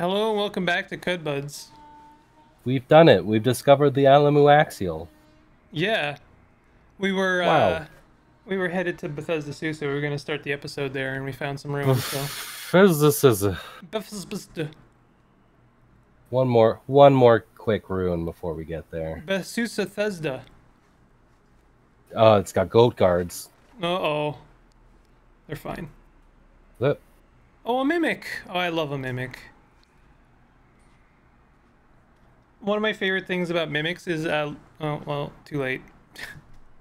Hello and welcome back to Qud Buds. We've done it. We've discovered the Alamu Axial. Yeah. We were Wow. uh we were headed to Bethesda Susa. We were gonna start the episode there and we found some so This is Bethesda one more one more quick ruin before we get there. Besusa Thesda. Oh, it's got goat guards. Uh oh. They're fine. Look, Oh, a mimic. Oh, I love a mimic. One of my favorite things about mimics is, uh, oh, well, too late.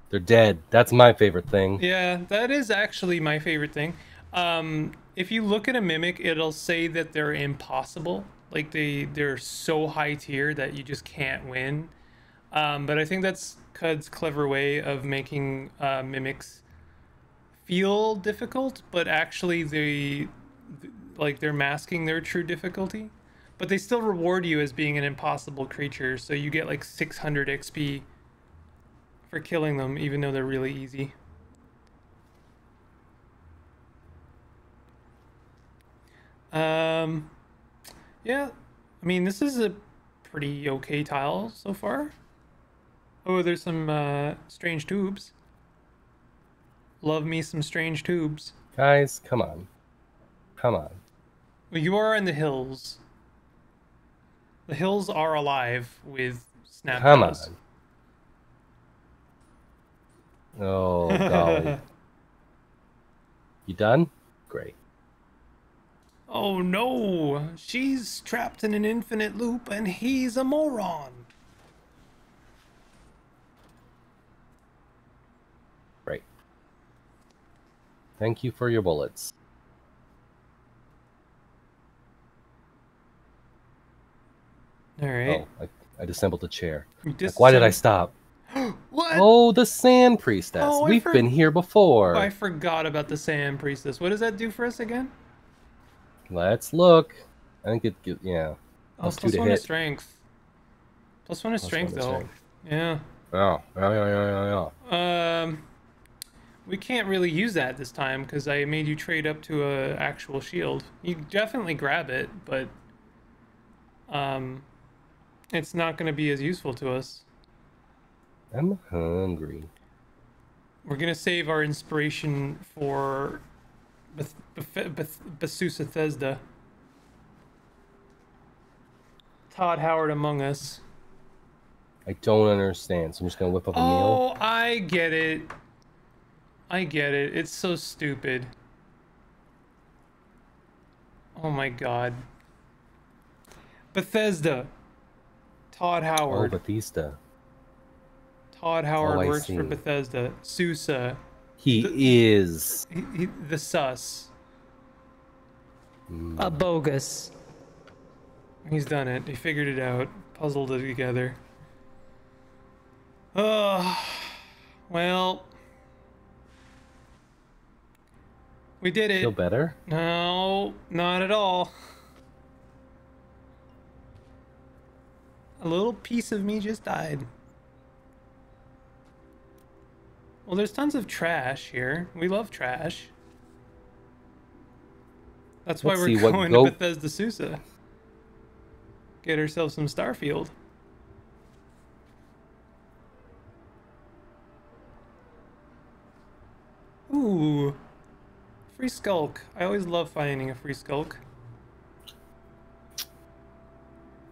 they're dead. That's my favorite thing. Yeah, that is actually my favorite thing. Um, if you look at a mimic, it'll say that they're impossible. Like they, they're so high tier that you just can't win. Um, but I think that's Qud's clever way of making uh, mimics feel difficult, but actually they, like they're masking their true difficulty. But they still reward you as being an impossible creature, so you get like 600 XP for killing them, even though they're really easy. Um, yeah, I mean, this is a pretty okay tile so far. Oh, there's some uh, strange tubes. Love me some strange tubes. Guys, come on. Come on. Well, you are in the hills. The hills are alive with snap Come on. Oh golly. you done? Great. Oh no! She's trapped in an infinite loop and he's a moron! Great. Thank you for your bullets. Alright. Oh, I, I disassembled the chair. Like, why did I stop? What? Oh, the Sand Priestess. Oh, We've been here before. I forgot about the Sand Priestess. What does that do for us again? Let's look. I think it. Yeah. Oh, Plus two to one to hit. strength. Plus one to Plus strength, one to though. strength. Yeah. Oh, yeah, yeah, yeah, yeah, yeah. Um, we can't really use that this time because I made you trade up to a actual shield. You definitely grab it, but um, it's not going to be as useful to us. I'm hungry. We're gonna save our inspiration for Beth- Beth- Beth- Besusa Thesda. Todd Howard Among Us. I don't understand, so I'm just gonna whip up a meal. Oh, I get it. I get it. It's so stupid. Oh my god. Bethesda. Todd Howard. Oh, Howard. Bethesda. Todd Howard Oh, I works for. Bethesda. Susa. He is. He, he, the sus. Mm, A bogus. He's done it. He figured it out. Puzzled it together. Oh, well. We did it. feel better? No, not at all. A little piece of me just died. Well, there's tons of trash here. We love trash. That's why Let's we're going to Bethesda Susa. Get ourselves some Starfield. Ooh. Free Skulk. I always love finding a free Skulk.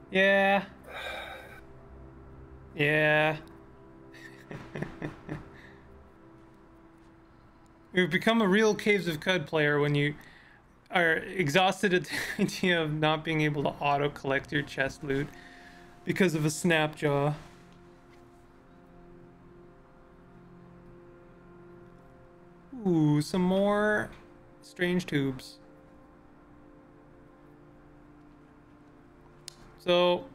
Yeah. Yeah. You've become a real Caves of Qud player when you are exhausted at the idea of not being able to auto collect your chest loot because of a snapjaw. Ooh, some more strange tubes. So,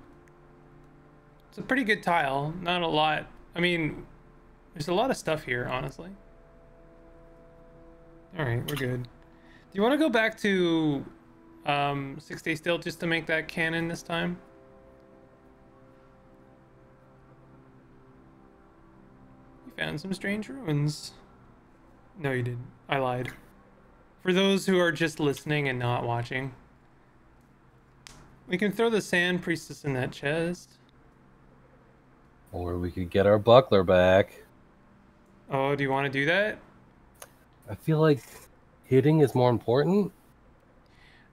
it's a pretty good tile. Not a lot. I mean, there's a lot of stuff here, honestly. Alright, we're good. Do you want to go back to um, Six Day Stilt just to make that cannon this time? You found some strange ruins. No, you didn't. I lied. For those who are just listening and not watching, We can throw the sand priestess in that chest. Or we could get our buckler back. Oh, do you want to do that? I feel like hitting is more important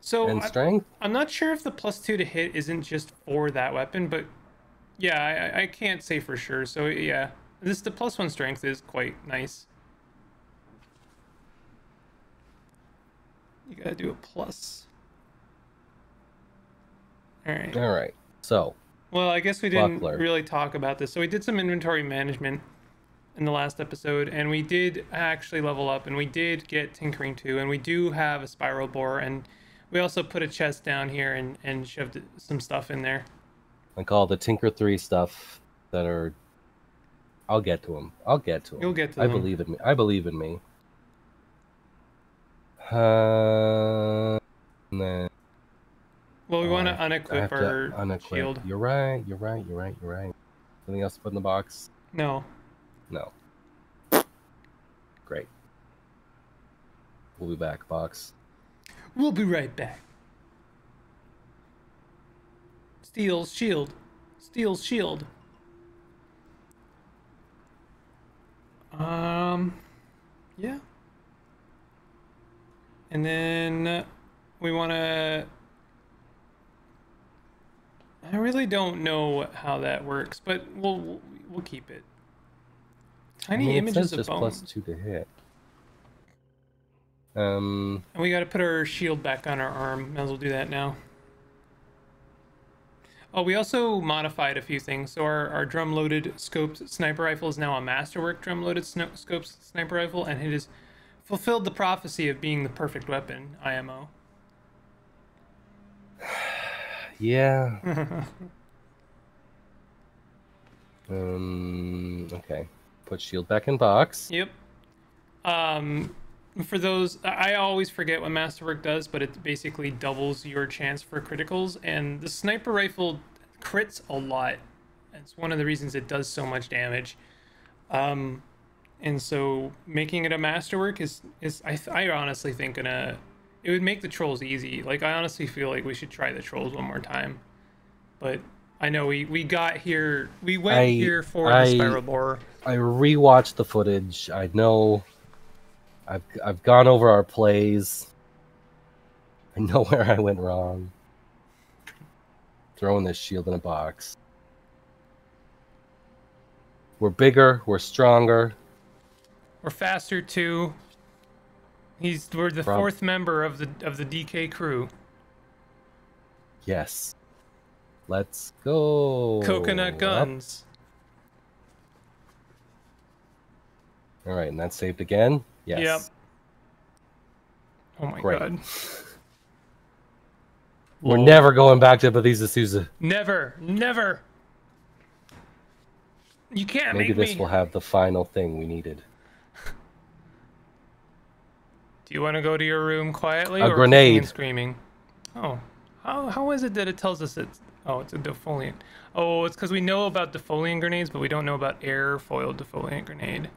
So I, strength. I'm not sure if the plus two to hit isn't just for that weapon, but yeah, I, I can't say for sure. So yeah, this the plus one strength is quite nice. You gotta do a plus. All right. All right. So Well, I guess we didn't Buckler. really talk about this. So we did some inventory management in the last episode, and we did actually level up, and we did get tinkering too, and we do have a spiral bore, and we also put a chest down here and and shoved some stuff in there. like all the Tinker Three stuff that are. I'll get to them. I'll get to them. You'll get to them. I them. believe in me. I believe in me. Uh, and then Well, we Oh, want to unequip to our unequip. shield. You're right. You're right. You're right. You're right. Anything else to put in the box? No. No. Great. We'll be back, box. We'll be right back. Steel's shield. Steel's shield. Um, yeah. And then uh, we want to. I really don't know how that works, but we'll we'll keep it. I Tiny mean, it images says of just bones. plus two to hit. Um, And we got to put our shield back on our arm. Might as well do that now. Oh, we also modified a few things. So our, our drum-loaded scoped sniper rifle is now a masterwork drum-loaded scoped sniper rifle, and it has fulfilled the prophecy of being the perfect weapon, IMO. Yeah. um, okay. Put shield back in box. Yep. Um, for those, I always forget what Masterwork does, but it basically doubles your chance for criticals, and the sniper rifle crits a lot. It's one of the reasons it does so much damage. Um, and so making it a Masterwork is is I th- I honestly think gonna it would make the trolls easy. Like I honestly feel like we should try the trolls one more time, but. I know we, we got here. We went I- here for I- the spiral borer. I rewatched the footage. I know. I've I've gone over our plays. I know where I went wrong. Throwing this shield in a box. We're bigger. We're stronger. We're faster too. He's we're the Prob- fourth member of the of the DK crew. Yes. Let's go. Coconut Up. guns. All right, and that's saved again. Yes. Yep. Oh my Great. god. We're Whoa. never going back to Bethesda Susa. Never, never. You can't Maybe this me. will have the final thing we needed. Do you want to go to your room quietly A or grenade. screaming? Oh, how how is it that it tells us it's oh it's a defoliant? Oh, it's because we know about defoliant grenades, but we don't know about air foiled defoliant grenade.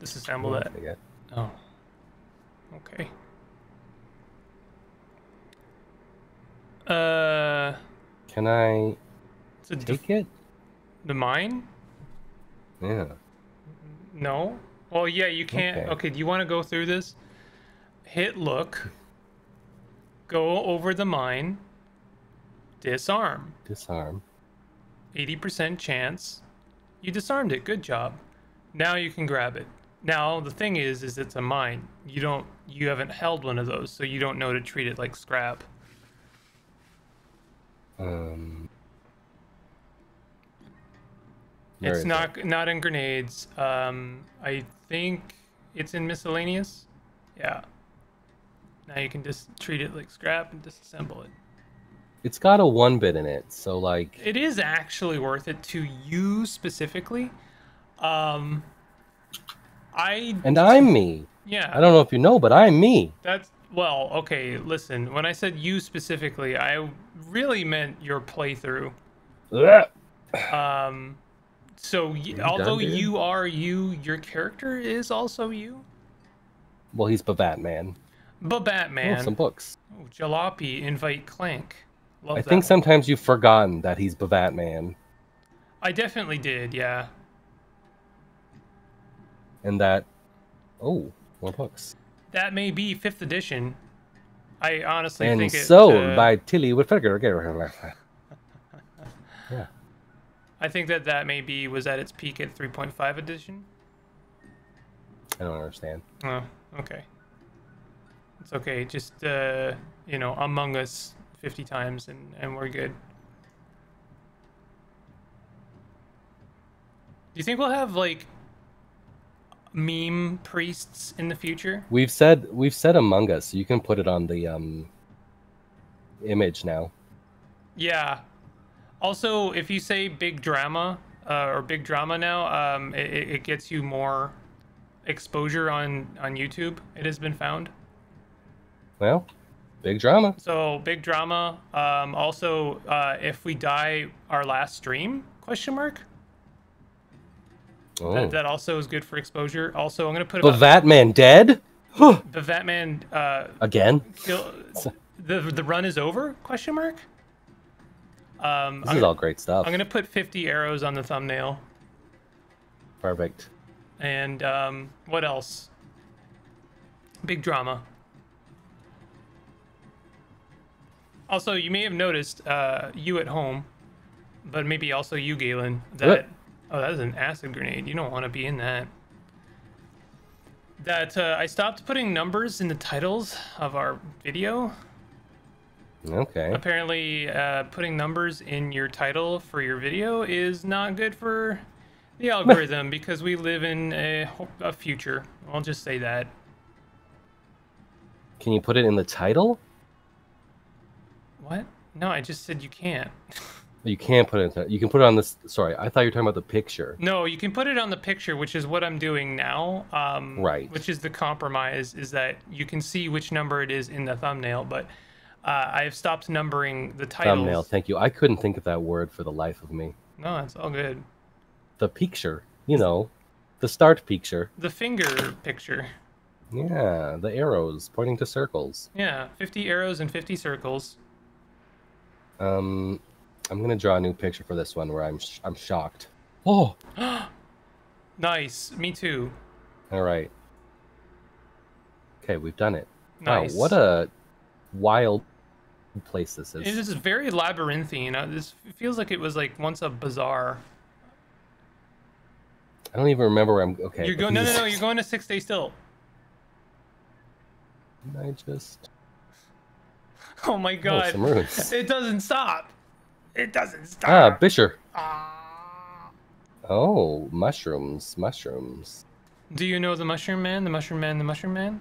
Disassemble that. Yeah. Oh. Okay. Uh, Can I it's a def- take it? the mine? Yeah. No. Well, yeah, you can't. Okay. Okay, do you want to go through this? Hit look. Go over the mine. Disarm. Disarm. 80% chance. You disarmed it. Good job. Now you can grab it. Now the thing is is it's a mine. You don't you haven't held one of those, so you don't know to treat it like scrap. Um. It's is it? not not in grenades. Um, I think it's in miscellaneous. Yeah. Now you can just treat it like scrap and disassemble it. It's got a one bit in it, so like. It is actually worth it to you specifically. Um, I And I'm me. yeah. I don't know if you know, but I'm me. That's well, okay. Listen, when I said you specifically, I really meant your playthrough. Ugh. Um, so you although done, you are you, your character is also you. Well, he's Babat Man. But Oh, Batman, some books. oh, Jalopy, invite Clank. Love I think one. sometimes you've forgotten that he's Bavat Man I definitely did. Yeah. and that. Oh, more books. That may be fifth edition. I honestly And think it. sold uh, by Tilly Whitfinger. Yeah. I think that that maybe was at its peak at 3.5 edition. I don't understand. Oh, okay. It's okay. Just uh, you know, Among Us 50 times and and we're good. Do you think we'll have like meme priests in the future? We've said we've said Among Us. You can put it on the um image now. Yeah. Also, if you say big drama uh, or big drama now, um, it, it gets you more exposure on on YouTube. It has been found. Well, big drama. So big drama. Um, also, uh, if we die our last stream? Question mark. Oh. That, that also is good for exposure. Also, I'm gonna put about that man dead the Vatman. Uh, again. kill, the the run is over? Question mark. Um, This I'm, is all great stuff. I'm gonna put 50 arrows on the thumbnail. Perfect. And um, what else? Big drama. Also, you may have noticed, uh, you at home, but maybe also you, Galen, that What? oh, that is an acid grenade. You don't want to be in that. That uh, I stopped putting numbers in the titles of our video. Okay. Apparently, uh, putting numbers in your title for your video is not good for the algorithm because we live in a, a future. I'll just say that. Can you put it in the title? What? No, I just said you can't. You can't put it. In, you can put it on this. Sorry, I thought you were talking about the picture. No, you can put it on the picture, which is what I'm doing now. Um, Right. Which is the compromise, is that you can see which number it is in the thumbnail, but uh, I have stopped numbering the titles. Thumbnail. Thank you. I couldn't think of that word for the life of me. No, it's all good. The picture. You know, the start picture. The finger picture. Yeah, the arrows pointing to circles. Yeah, 50 arrows and 50 circles. Um, I'm gonna draw a new picture for this one where I'm sh- I'm shocked. Oh, Nice. Me too. all right. Okay, we've done it. Nice. Wow, what a wild place this is. It is very labyrinthine. Uh, this feels like it was like once a bazaar. I don't even remember where I'm. Okay. You're going. No, no, no. You're going to Six Day Stilt. I just. Oh my Oh, god. some runes. It doesn't stop. It doesn't stop. Ah, Bisher. Ah. Oh, mushrooms, mushrooms. Do you know the Mushroom Man? The Mushroom Man. The Mushroom Man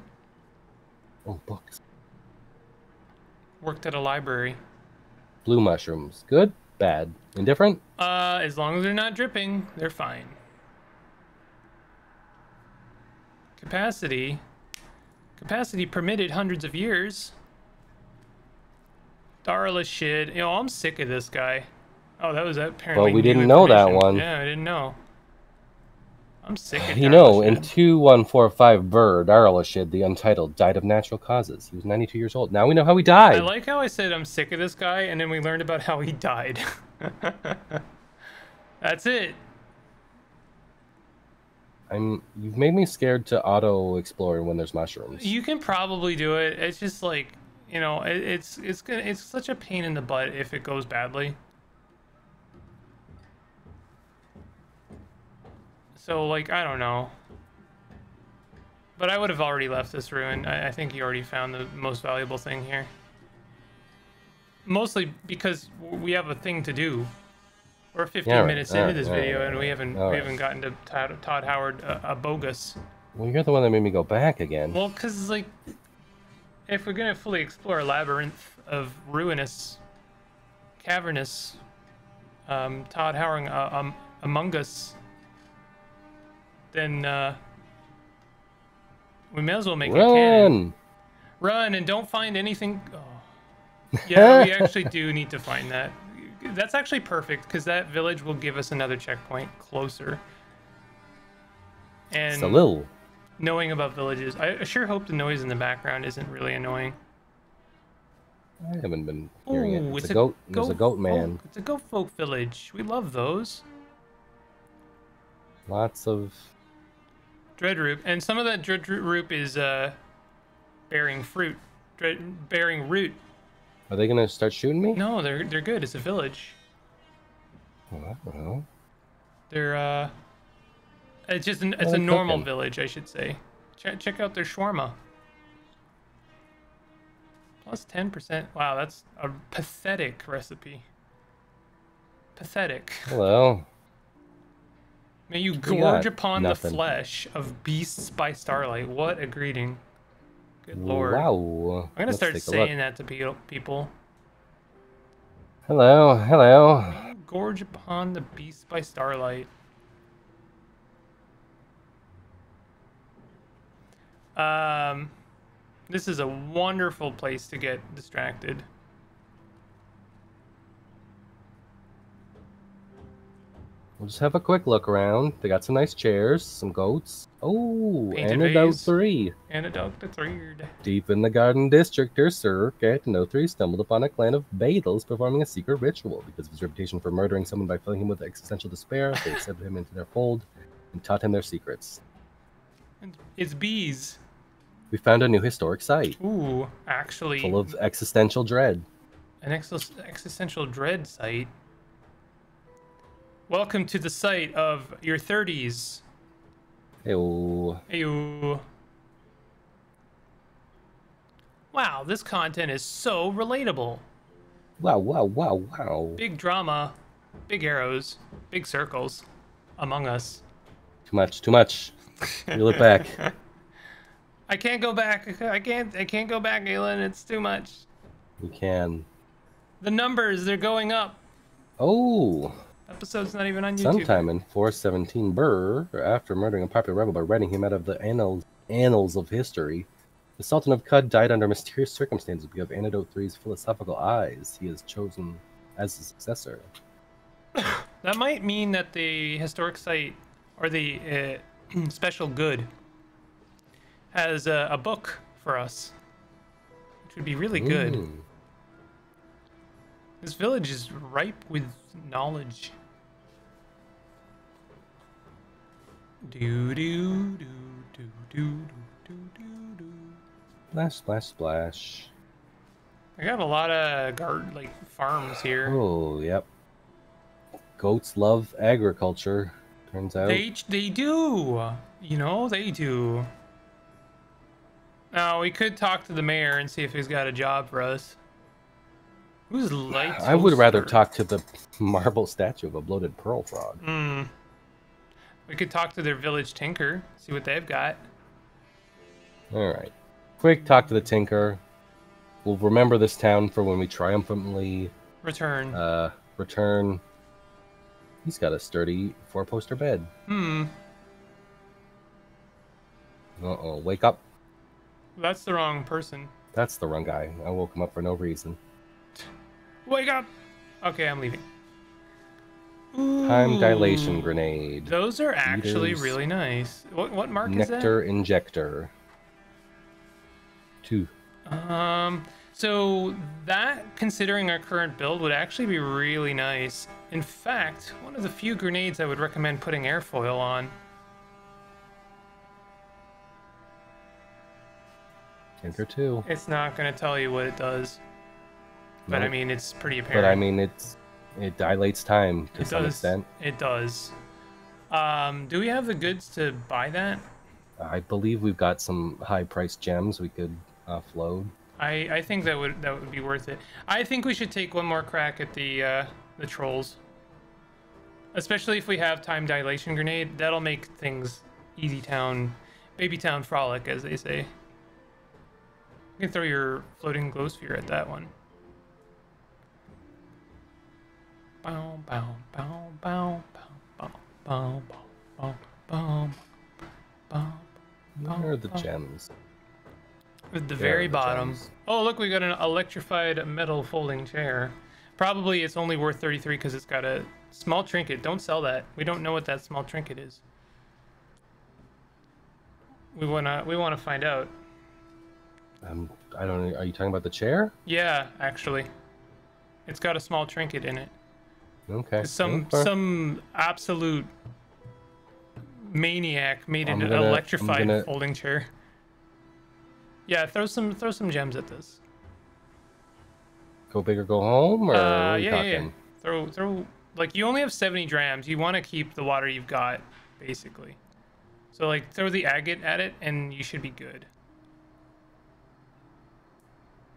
Oh, books. Worked at a library. Blue mushrooms. Good, bad, indifferent. Uh, as long as they're not dripping, they're fine. Capacity. Capacity permitted hundreds of years. Darla shit. You know, I'm sick of this guy. Oh, that was apparently. Well, we didn't know that one. Yeah, I didn't know. I'm sick of You know, in 2145 Bird, Arlashid, the Untitled, died of natural causes. He was 92 years old. Now we know how he died. I like how I said I'm sick of this guy, and then we learned about how he died. That's it. I'm. You've made me scared to auto explore when there's mushrooms. You can probably do it. It's just like you know, it, it's it's gonna it's such a pain in the butt if it goes badly. So like I don't know. But I would have already left this ruin. I, I think you already found the most valuable thing here. Mostly because we have a thing to do. We're 15 Yeah, right. minutes Alright, into this video and we haven't we haven't gotten to Todd, Todd Howard uh, a bogus. Well, you're the one that made me go back again. Well, because, like, if we're going to fully explore a labyrinth of ruinous, cavernous, um, Todd Howard uh, um, among us, then uh, we may as well make it canon. Run! Run and don't find anything. Oh. Yeah, we actually do need to find that. That's actually perfect because that village will give us another checkpoint closer. And It's a little. knowing about villages. I sure hope the noise in the background isn't really annoying. I haven't been hearing Ooh, it. It's, it's a a goat. There's a goat folk- man. it's a goat folk village. We love those. Lots of. Dread root, and some of that dread root root is uh, bearing fruit, dread, bearing root. Are they gonna start shooting me? No, they're they're good. It's a village. I don't know. They're uh, it's just an, it's Well, a normal cooking. village, I should say. Check check out their shawarma. Plus ten percent. Wow, that's a pathetic recipe. Pathetic. Hello. May you gorge upon nothing. the flesh of beasts by starlight. What a greeting. Good lord. Wow. I'm gonna start take a look. saying that to pe- people. Hello. Hello. Gorge upon the beast by starlight. Um, this is a wonderful place to get distracted. We'll just have a quick look around. They got some nice chairs, some goats. Oh, Painted Antidote vase. 3. Antidote the third. Deep in the Garden District, there, Sir Captain 03 stumbled upon a clan of Badals performing a secret ritual. Because of his reputation for murdering someone by filling him with existential despair, they accepted him into their fold and taught him their secrets. And It's bees. We found a new historic site Ooh, actually, full of existential dread. an exis- existential dread site. Welcome to the site of your 30s. Ew. Ew. Wow, this content is so relatable. Wow, wow, wow, wow. Big drama, big arrows, big circles among us. Too much, too much. Reel it back. I can't go back. I can't I can't go back, Galen. It's too much. We can. The numbers, they're going up. Oh, Episode's not even on YouTube. sometime in 417 Burr, after murdering a popular rebel by writing him out of the annals, annals of history, the Sultan of Qud died under mysterious circumstances because of Antidote 3's philosophical eyes. He is chosen as his successor. That might mean that the historic site or the uh, special good has a, a book for us, which would be really good. Mm. This village is ripe with knowledge. Do do do do do do do do. Splash splash splash. I got a lot of guard like farms here. Oh yep. Goats love agriculture. Turns out they they do. You know they do. Now we could talk to the mayor and see if he's got a job for us. Who's light? I would rather talk to the marble statue of a bloated pearl frog. Hmm. We could talk to their village tinker, see what they've got. All right. Quick talk to the tinker. We'll remember this town for when we triumphantly Return. uh, return. He's got a sturdy four-poster bed. hmm. Uh-oh, wake up. That's the wrong person. That's the wrong guy. I woke him up for no reason. Wake up. Okay, I'm leaving. Time dilation grenade. Those are actually Eaters. really nice. What what mark is that? Nectar injector. Two. Um, so that, considering our current build, would actually be really nice. In fact, one of the few grenades I would recommend putting airfoil on. Tinker two. It's not going to tell you what it does, but I mean, it's pretty apparent. But I mean, it's it dilates time to it some does. extent. It does. Um, do we have the goods to buy that? I believe we've got some high-priced gems we could offload. I, I think that would that would be worth it. I think we should take one more crack at the uh, the trolls, especially if we have time dilation grenade. That'll make things easy town, baby town frolic, as they say. You can throw your floating glow sphere at that one. Bow bow bow bow bow bow bow bow bow bow. Where are the gems? At the very bottom. Oh, look, we got an electrified metal folding chair. Probably it's only worth 33 because it's got a small trinket. Don't sell that. We don't know what that small trinket is. We wanna we wanna find out. I'm I don't. Are you talking about the chair? Yeah, actually. It's got a small trinket in it. Okay. Some okay. some absolute maniac made I'm an gonna- electrified gonna- folding chair. Yeah, throw some throw some gems at this. Go big or go home, or Uh, yeah, yeah, yeah. Throw throw like you only have 70 drams. You want to keep the water you've got, basically. So like throw the agate at it, and you should be good.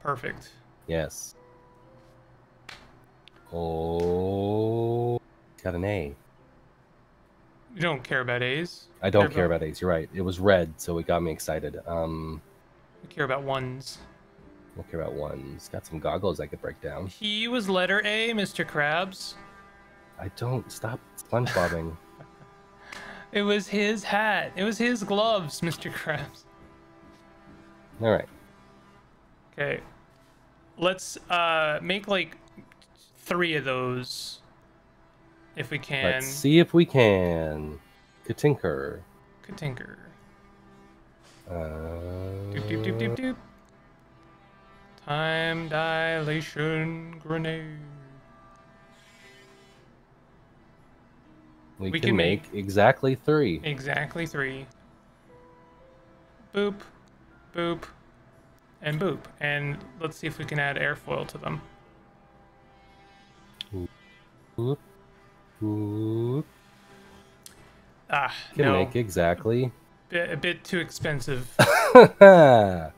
Perfect. Yes. Oh, got an A. You don't care about A's. I don't Care care about- about A's. You're right. It was red, so it got me excited. Um, You care about ones. I don't care about ones. Got some goggles I could break down. He was letter A, Mr. Krabs. I don't stop SpongeBobbing. It was his hat. It was his gloves, Mr. Krabs. All right. Okay. Let's uh make like three of those if we can. Let's see if we can. Katinker. Katinker. Uh, Doop doop doop doop doop. Time dilation grenade. we, we can, can make, exactly three. Exactly three. Boop, boop, and boop. And let's see if we can add airfoil to them. Whoop, whoop. Ah, Can no. make exactly. Bit- a bit too expensive. We're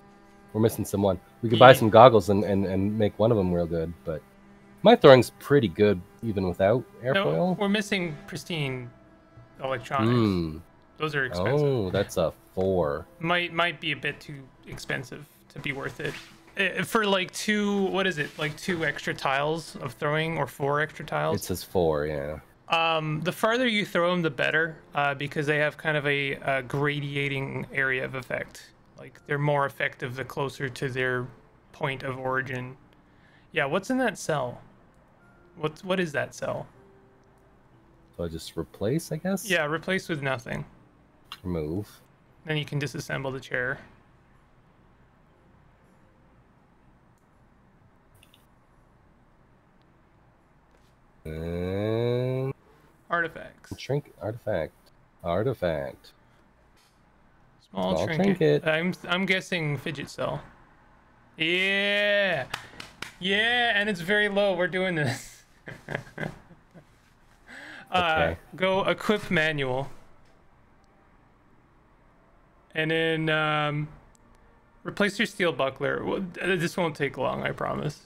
missing someone. We could buy some goggles and, and, and make one of them real good, but my throwing's pretty good even without no, airfoil. we're missing pristine electronics. Hmm. Those are expensive. Oh, that's a four. Might might be a bit too expensive to be worth it. Uh, For like two, what is it? Like two extra tiles of throwing, or four extra tiles? It says four, yeah. Um, the farther you throw them, the better, uh, because they have kind of a, a gradiating area of effect. Like they're more effective the closer to their point of origin. Yeah, what's in that cell? What's what is that cell? So I just replace, I guess? Yeah, replace with nothing. Remove. Then you can disassemble the chair. And Artifacts. shrink artifact. Artifact. Small, Small trinket. trinket. I'm I'm guessing fidget cell. Yeah, yeah, and it's very low. We're doing this. uh, Okay. Go equip manual, and then um, replace your steel buckler. Well, This won't take long, I promise.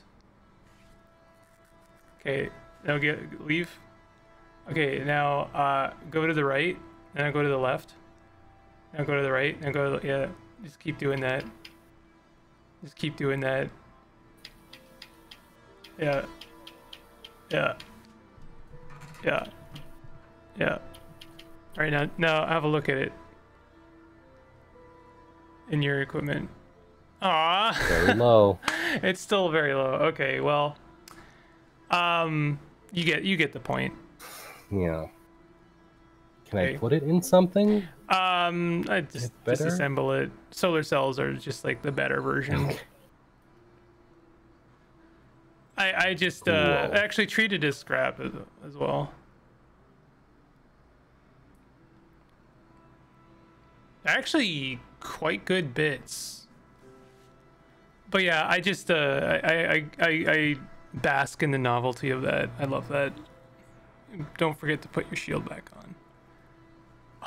Okay, now get leave. Okay, now uh, go to the right, and then go to the left. Now go to the right. Now go to the, yeah. Just keep doing that. Just keep doing that. Yeah. Yeah. Yeah. Yeah. All right now now have a look at it. In your equipment. Ah. Very low. it's still very low. Okay, well. Um you get you get the point. Yeah. Can I put it in something? Um, I just disassemble it. Solar cells are just like the better version. I I just uh Cool. actually treat it as scrap as, as well. Actually, quite good bits. But yeah, I just uh I I I, I bask in the novelty of that. I love that. Don't forget to put your shield back on.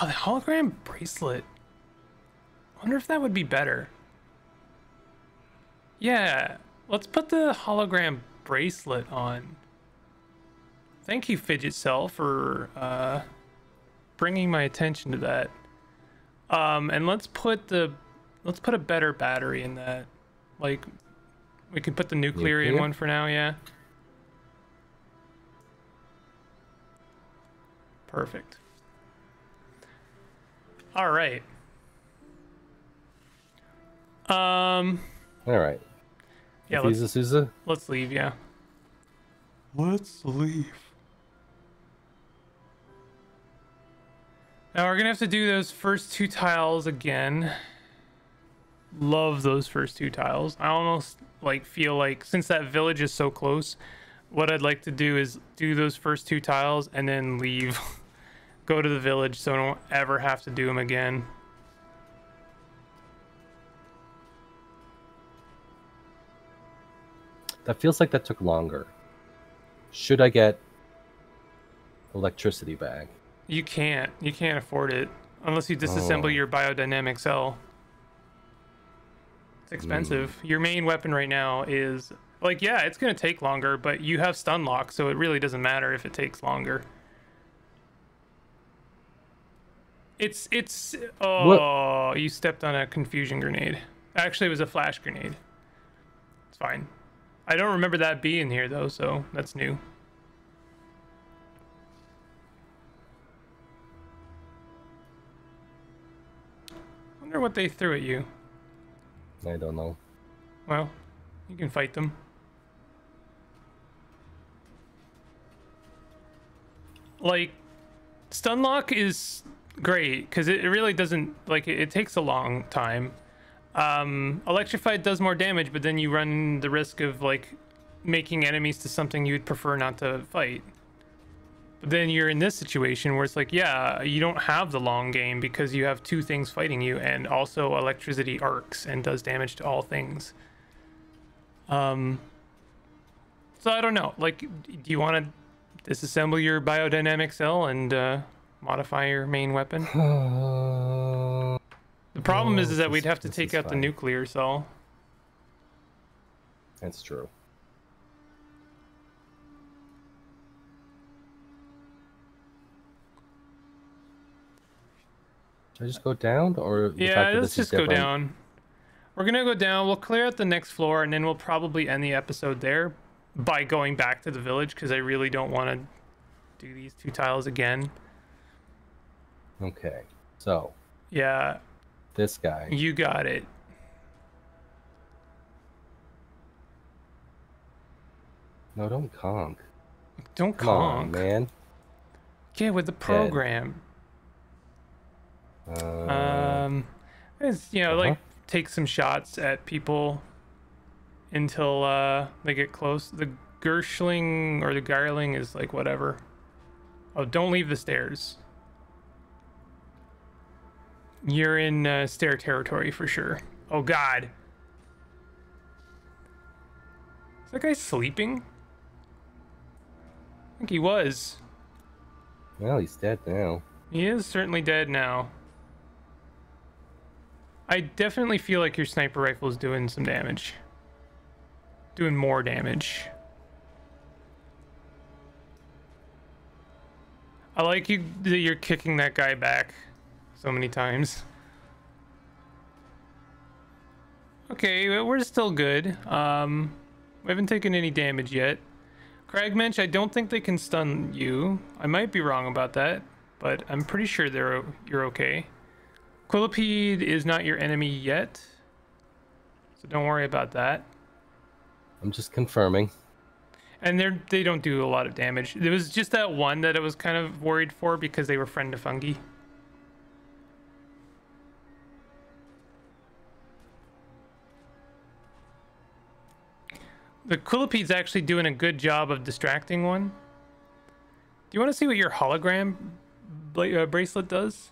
Oh, the hologram bracelet. I Wonder if that would be better. Yeah, let's put the hologram bracelet on. Thank you, Fidget Cell, for uh, bringing my attention to that. Um, and let's put the let's put a better battery in that. Like, we could put the nuclear in one for now. Yeah. Perfect. All right. Um. All right. Yeah. Let's, Fisa Souza. let's leave. Yeah. Let's leave. Now we're gonna have to do those first two tiles again. love those first two tiles. I almost like feel like since that village is so close, what I'd like to do is do those first two tiles and then leave, go to the village so I don't ever have to do them again. That feels like that took longer. Should I get electricity bag? You can't. You can't afford it unless you disassemble Oh. your biodynamic cell. It's expensive. Mm. Your main weapon right now is like yeah, it's gonna take longer, but you have stun lock, so it really doesn't matter if it takes longer. It's it's oh you stepped on a confusion grenade. Actually, it was a flash grenade. It's fine. I don't remember that being here though, so that's new. Wonder what they threw at you. I don't know. Well, you can fight them. Like, Stunlock is great because it, really doesn't like it, it takes a long time. Um, Electrified does more damage, but then you run the risk of like making enemies to something you'd prefer not to fight. Then you're in this situation where it's like, yeah, you don't have the long game because you have two things fighting you, and also electricity arcs and does damage to all things. Um. So I don't know. Like, do you want to disassemble your biodynamic cell and uh, modify your main weapon? The problem is, No, is that this- we'd have to take out the nuclear cell. That's true. Should I just go down, or Yeah, let's this is just go down. We're gonna go down. We'll clear out the next floor, and then we'll probably end the episode there by going back to the village because I really don't want to do these two tiles again. Okay, so Yeah, this guy. you got it. No, don't conk. Don't Come on, conk. man. Get with the program. Uh, Um, it's you know like Uh-huh. take some shots at people until uh they get close. The Gershling or the Garling is like whatever. Oh, don't leave the stairs. You're in uh, stair territory for sure. Oh God. Is that guy sleeping? I think he was. well, he's dead now. He is certainly dead now. I definitely feel like your sniper rifle is doing some damage. Doing more damage. I like you that you're kicking that guy back so many times. Okay, we're still good. Um, we haven't taken any damage yet. Cragmensch, I don't think they can stun you. I might be wrong about that, but I'm pretty sure they're you're okay. Quillipede is not your enemy yet, so don't worry about that. I'm just confirming. And they're they don't do a lot of damage. There was just that one that I was kind of worried for because they were friend to fungi. The Quillipede's actually doing a good job of distracting one. Do you want to see what your hologram uh, bracelet does?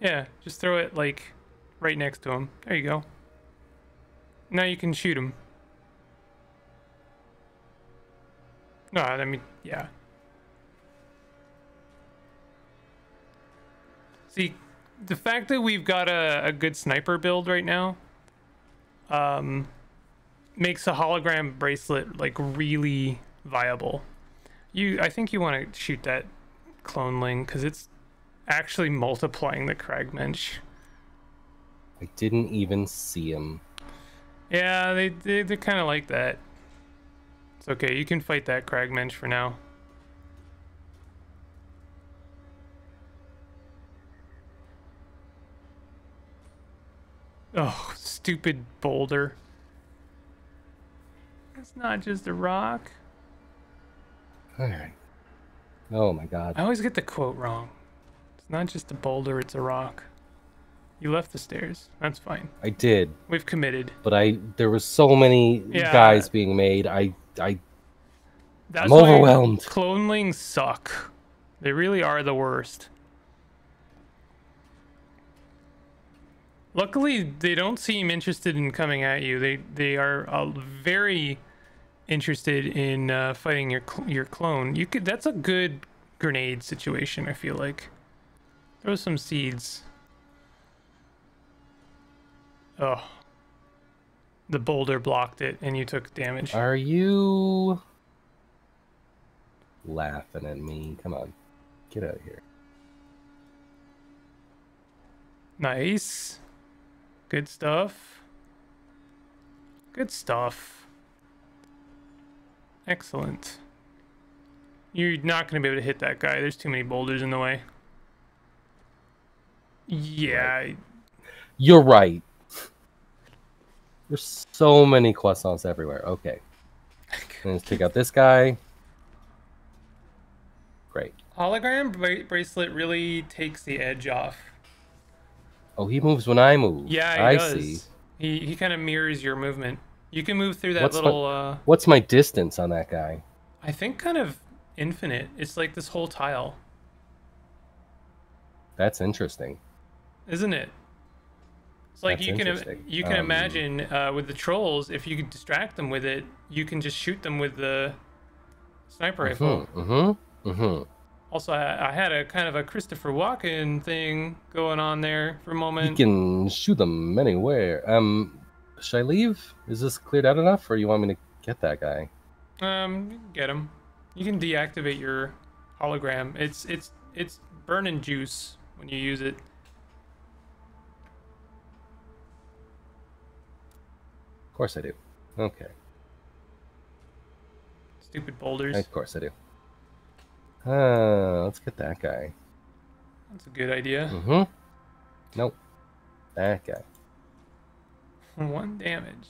Yeah, just throw it like right next to him. There you go. Now you can shoot him. No, I mean, yeah. See, the fact that we've got a, a good sniper build right now um, makes a hologram bracelet like really viable. You, I think you want to shoot that clone cloneling because it's actually multiplying the Cragmensch. I didn't even see him. Yeah, they, they they're kind of like that. It's okay. You can fight that Cragmensch for now. Oh, stupid boulder. It's not just a rock. All right. Oh my god. I always get the quote wrong. It's not just a boulder, it's a rock. You left the stairs. That's fine. I did, We've committed. but I there was so many Yeah. guys being made. I I That's I'm overwhelmed. Clonelings suck. They really are the worst. Luckily, they don't seem interested in coming at you. They they are uh, very interested in uh, fighting your cl- your clone. You could that's a good grenade situation. I feel like throw some seeds. Oh, the boulder blocked it, and you took damage. are you laughing at me? Come on, get out of here. Nice. Good stuff. Good stuff. Excellent. You're not going to be able to hit that guy. There's too many boulders in the way. Yeah. You're right. There's so many croissants everywhere. Okay. Let's take out this guy. Great. Hologram bra- bracelet really takes the edge off. Oh, he moves when I move. Yeah, he I does. see. He he kind of mirrors your movement. You can move through that What's my- little uh What's my distance on that guy? I think kind of infinite. It's like this whole tile, That's interesting. Isn't it? It's like That's you can you can Um, imagine uh, with the trolls if you could distract them with it, you can just shoot them with the sniper rifle. Mm-hmm. Mm-hmm. Mm-hmm. Also, I, I had a kind of a Christopher Walken thing going on there for a moment. You can shoot them anywhere. Um, should I leave? Is this cleared out enough, or you want me to get that guy? Um, get him. You can deactivate your hologram. It's it's it's burning juice when you use it. Course I do. Okay. Stupid boulders. Of course I do. Uh, let's get that guy. That's a good idea. Mm-hmm. Nope. That guy. One damage.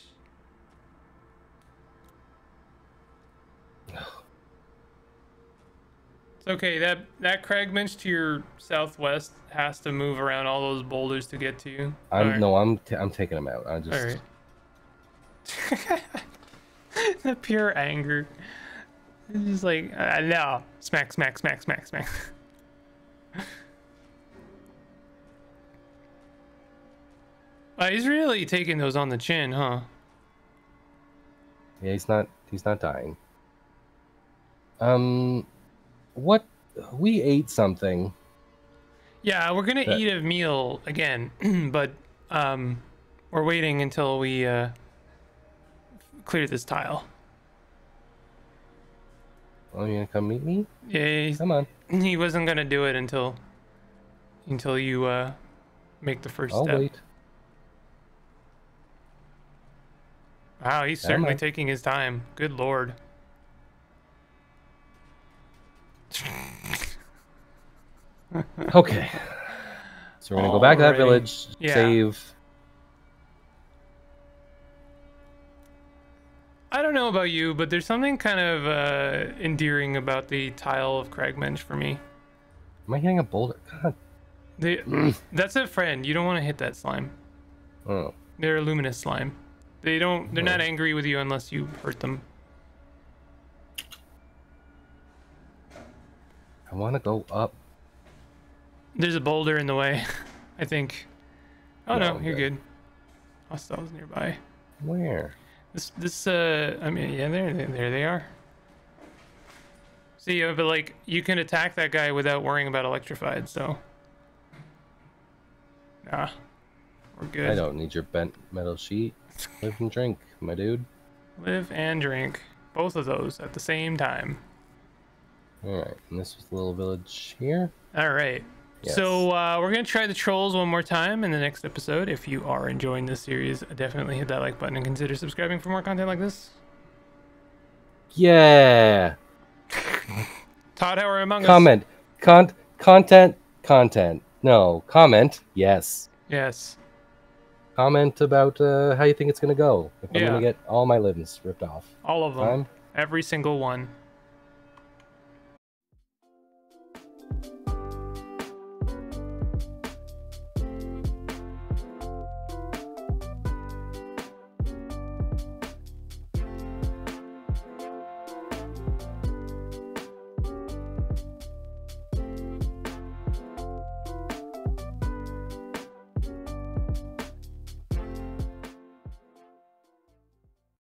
It's okay. That that Cragmensch to your southwest has to move around all those boulders to get to you. I'm Alright. no, I'm t- I'm taking him out. I just All right. the pure anger. It's just like uh, no, smack, smack, smack, smack, smack. Uh, he's really taking those on the chin, huh? yeah, he's not he's not dying. Um, what we ate something. Yeah, we're gonna That- eat a meal again, but um, we're waiting until we uh, clear this tile. Oh, you gonna come meet me? Yeah, Come on, he wasn't gonna do it until until you uh, make the 1st I'll step. wait. Wow, he's certainly taking his time. Good lord. Okay. So we're gonna go back to that village, Yeah. save. I don't know about you, but there's something kind of uh, endearing about the tile of Cragmensch for me. Am I hitting a boulder? God. They, that's a friend. You don't want to hit that slime. Oh. They're a luminous slime. They don't. They're not Oh. angry with you unless you hurt them. I want to go up. There's a boulder in the way. I think. Oh No, no, you're good. good. Hostiles nearby. Where? This this uh I mean yeah there there, they are. See, uh, but like you can attack that guy without worrying about electrified. So. Nah, we're good. I don't need your bent metal sheet. Live and drink, my dude. Live and drink, both of those at the same time. All right, and this was the little village here. All So uh, we're gonna try the trolls one more time in the next episode. If you are enjoying this series, definitely hit that like button and consider subscribing for more content like this. Yeah. Todd Howard Among Us. Comment. Con- content. Content. No. Comment. Yes. Yes. Comment about uh, how you think it's gonna go. If I'm gonna get all my limbs ripped off. All of them. Time. Every single one.